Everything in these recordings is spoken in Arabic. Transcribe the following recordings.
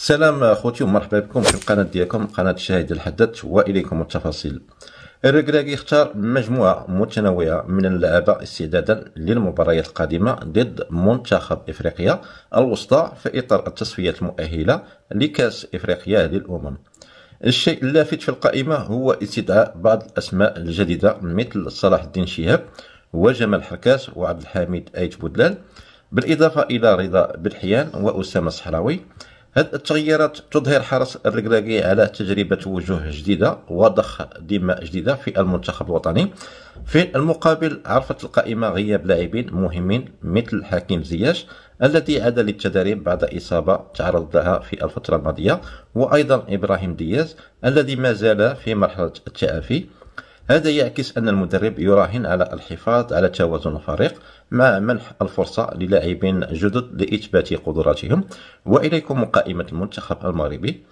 سلام أخوتي ومرحبا بكم في القناة ديالكم قناة شاهد الحدث وإليكم التفاصيل. الركراكي اختار مجموعة متنوعة من اللعابة استعدادا للمباريات القادمة ضد منتخب إفريقيا الوسطى في إطار التصفيات المؤهلة لكأس إفريقيا للأمم. الشيء اللافت في القائمة هو استدعاء بعض الأسماء الجديدة مثل صلاح الدين شهاب وجمال حركاس وعبد الحميد آيت بودلال بالإضافة إلى رضا بالحيان وأسامة الصحراوي هذه التغييرات تظهر حرص الركراكي على تجربة وجوه جديدة وضخ دماء جديدة في المنتخب الوطني. في المقابل عرفت القائمة غياب لاعبين مهمين مثل حكيم زياش الذي عاد للتدريب بعد إصابة تعرض لها في الفترة الماضية وأيضا إبراهيم دياز الذي ما زال في مرحلة التعافي. هذا يعكس أن المدرب يراهن على الحفاظ على توازن الفريق مع منح الفرصة للاعبين جدد لإثبات قدراتهم. وإليكم قائمة المنتخب المغربي.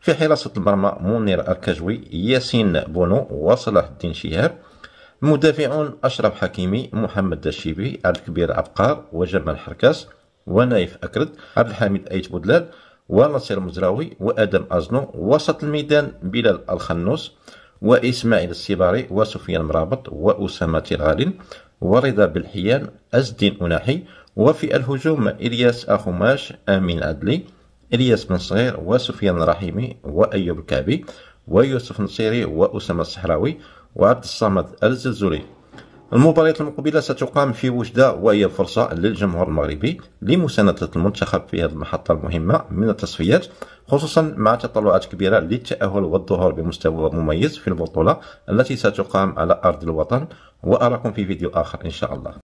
في حراسة المرمى منير الكجوي ياسين بونو وصلاح الدين شهاب. مدافعون أشرف حكيمي محمد الشيبي عبد الكبير عبقار وجمال حركاس ونايف أكرد عبد الحميد أيت بودلال ونصير مزراوي وآدم أزنو وسط الميدان بلال الخنوس. وإسماعيل الصيباري وسفيان مرابط وأسامة تيرغالين ورضا بالحيان أزدين أناحي وفي الهجوم إلياس أخماش أمين عدلي إلياس بن صغير وسفيان الرحيمي وأيوب الكعبي ويوسف نصيري وأسامة الصحراوي وعبد الصمد الزلزولي المباريات المقبلة ستقام في وجدة وهي فرصة للجمهور المغربي لمساندة المنتخب في هذه المحطة المهمة من التصفيات خصوصا مع تطلعات كبيرة للتأهل والظهور بمستوى مميز في البطولة التي ستقام على أرض الوطن وأراكم في فيديو آخر إن شاء الله.